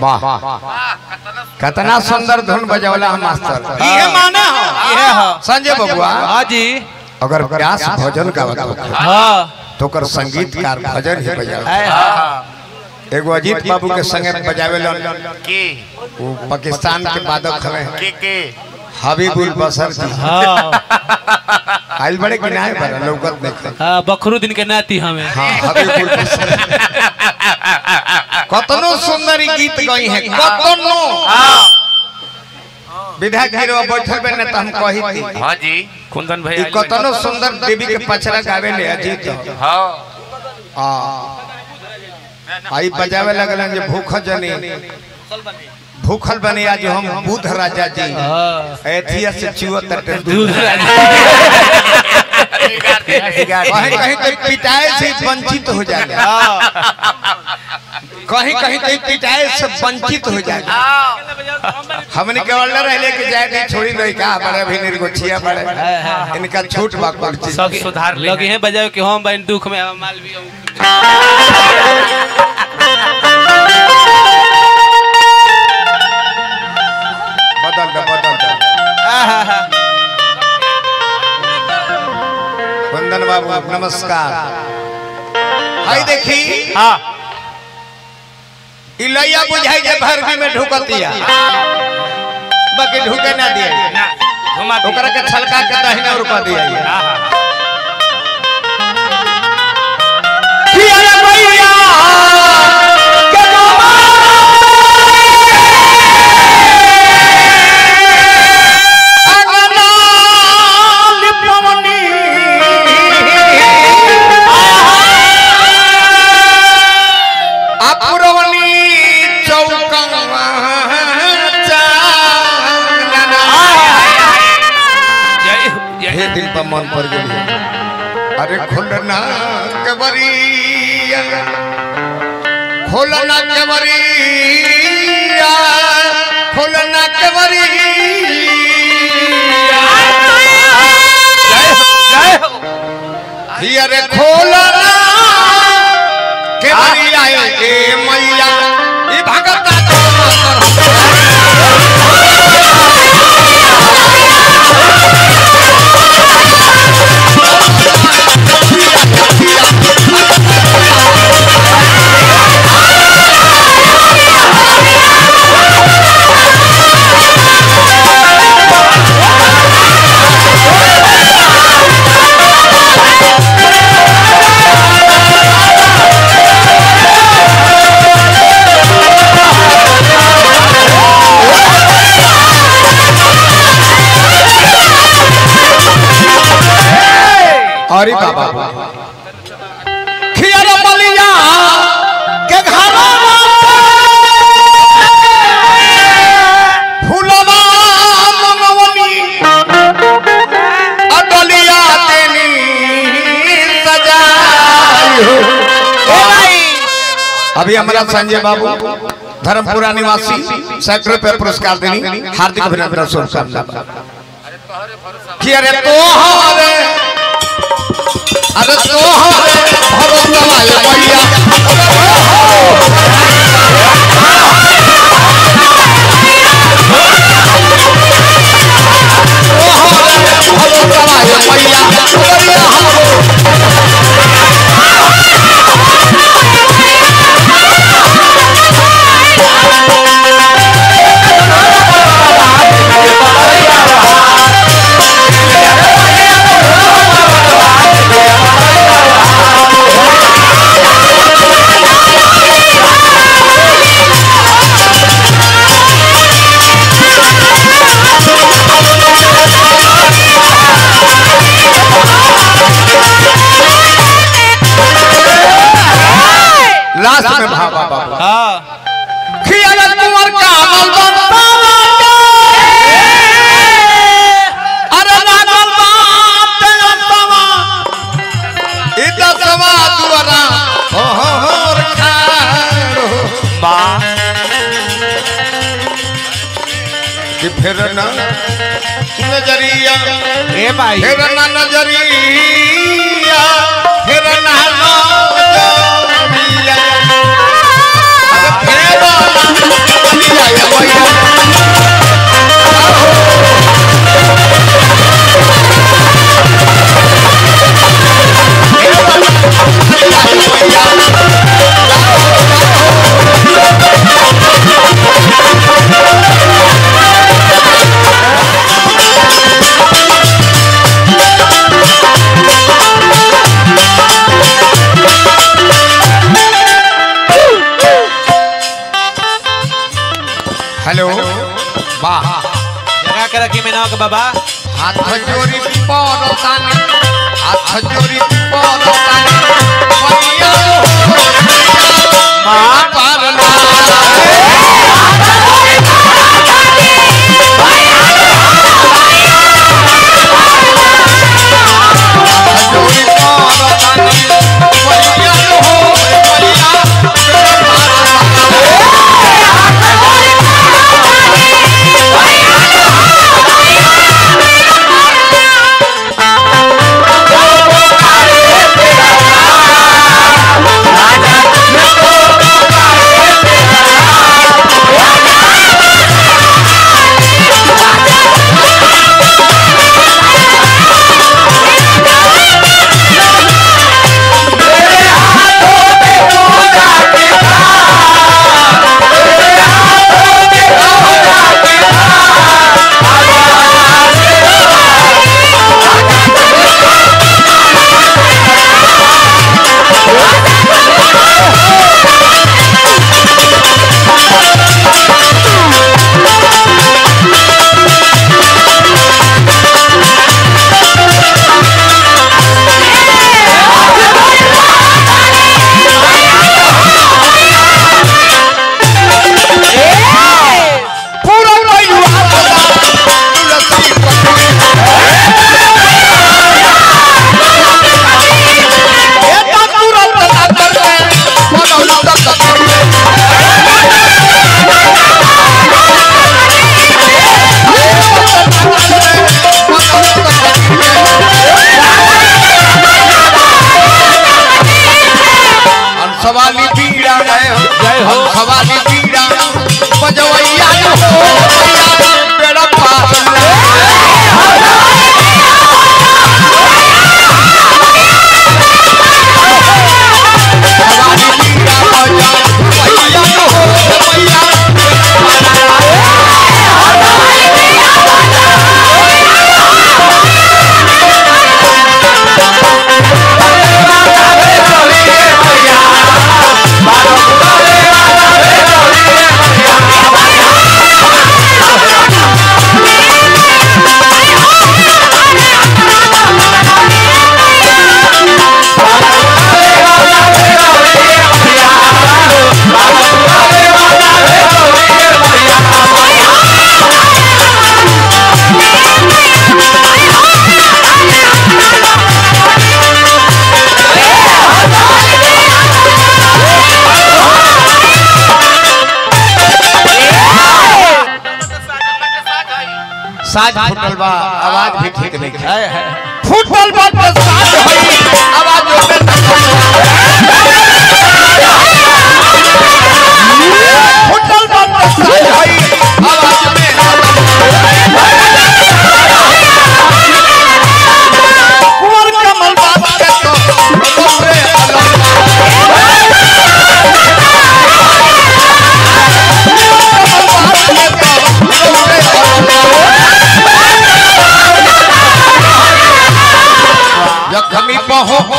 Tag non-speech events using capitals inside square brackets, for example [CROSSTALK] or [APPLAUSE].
वाह कितना सुंदर धुन बजौला हम मास्टर। ये माने हो ये हो संजय बबुआ। हाँ जी। अगर व्यास भजन होता हाँ तो कर संगीतकार भजन ही बजावे है, हाँ। एगो अजीत बाबू के संगे बजावे लन के? वो पाकिस्तान के वादक हवे के के? हबीबुल बसर जी। हाँ। [LAUGHS] आइल बड़े कि नहीं बड़ा लौकत नहीं हाँ बखरुद्दीन के नाती हमें। हाँ हबीबुल बसर। [LAUGHS] कतनो सुंदर गीत गई है कतनो विधायक जी रो बैठल बे न त हम कही थी हाँ जी कुंदन भाई ई कतनो सुंदर देवी के पचरा गावे ले अजीत हाँ हाँ आई बजावे लगलन जे भूख जनी भूखल बने आज हम बुध राजा जी हाँ एथिया से चुआ तटे दूध कहीं कहीं तो पिटाए से वंचित हो जाए कहीं कहीं तो पिटाए से वंचित हो जाए हमने के ऑर्डर है लेके जाए नहीं छोड़ी नहीं का बड़े भी निर्गोछिया बड़े इनका छूट बा कुल सब सुधार लगे हैं बजाओ कि हम बहन दुख में हम माल भी नमस्कार। हाय देखी। हाँ। इलैया बुझाई जे भरगी में ढुकतिया। बाकी ढुके ना दिया ना घुमा ओकरा के छलका के दहिना रुपा दिया हाँ। हाँ जय हो, हे दिल पर मन पर गेली अरे खोलना कबरिया खोलना कबरिया खोलना हो अरे खोलना कबरिया ए मैया भगत अरे बाबा खियर बलिया के घर फूलवा मनवनी अडलिया तेनी सजाई अभी हमारा संजय बाबू धर्मपुरा निवासी सैकड़ों पे पुरस्कार देनी हार्दिक अभिनंदन शुभकामना कि अरे तोहरे। अरे तोहरे भरोसा वाले भैया तोहरे भरोसा वाले भैया हाँ खियाल कुंवर का अमल बनता अरे लागल बात अंतवा इदा सवा दुआरा हो हो हो रखारो माँ कि फिर ना नज़रिया ए भाई फिर ना नज़रिया फिर ना नज़रिया Oh, बाबा। हाथ जोड़ी पौरतानी हाथ जोड़ी पौरतानी खाली पीड़ा बजवैया हो साज फुटल बा आवाज़ भी ठीक नहीं है। फुटल बा तो कहो